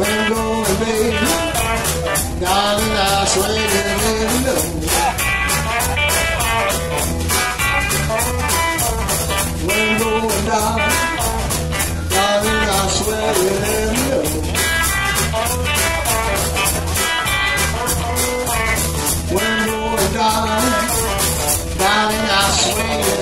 we're gonna. Darling, I swear you never know. We're going down. Darling, I swear you never know. We're going down. Darling, I swear you never know.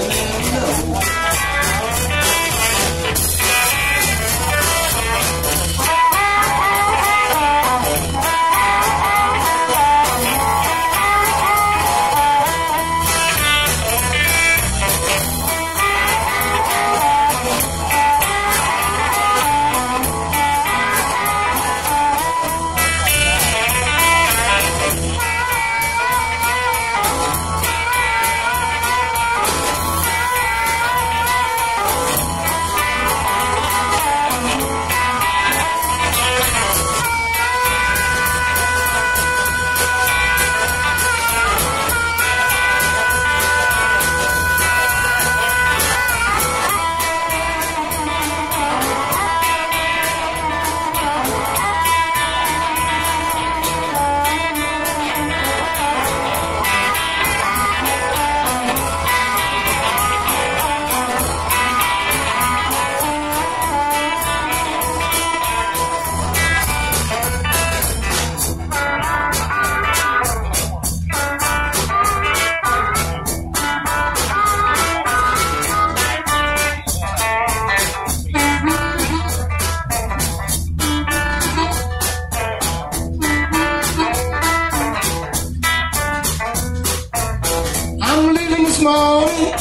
morning,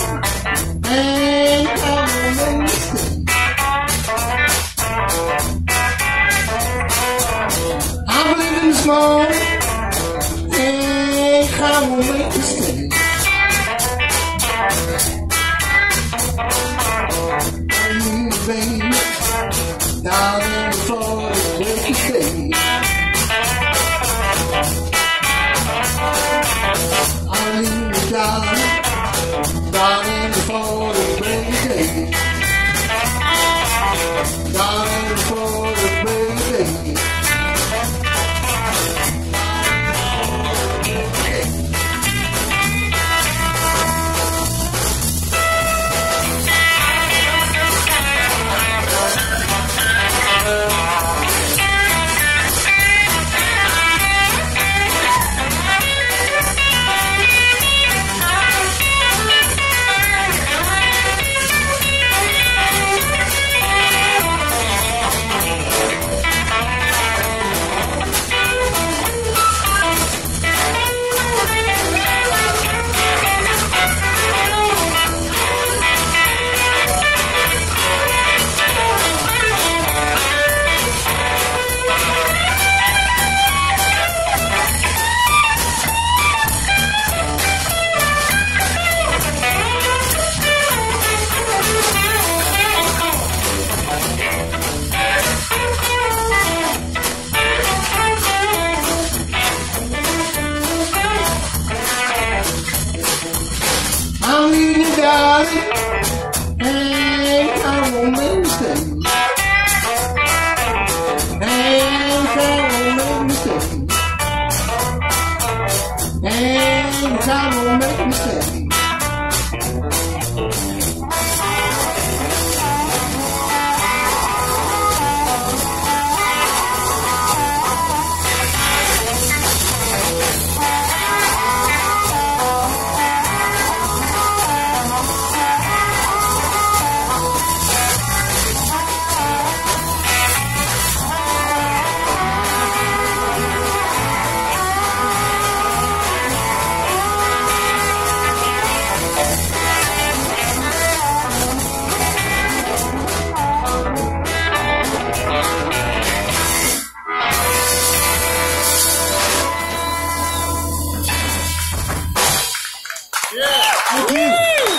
and I will listen. I believe in this morning, and I will make a stand. Down in the floor, break your. I'm the job down in the floor. Good.